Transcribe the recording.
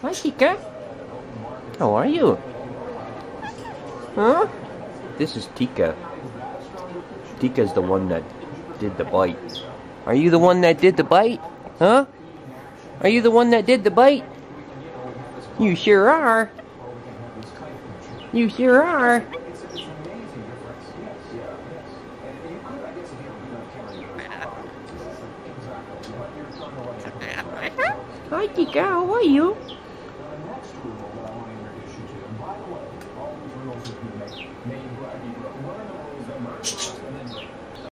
Hi, Tika. How are you? Huh? This is Tika. Tika's the one that did the bite. Are you the one that did the bite? Huh? Are you the one that did the bite? You sure are. You sure are. Hi, Tika. How are you? Shh.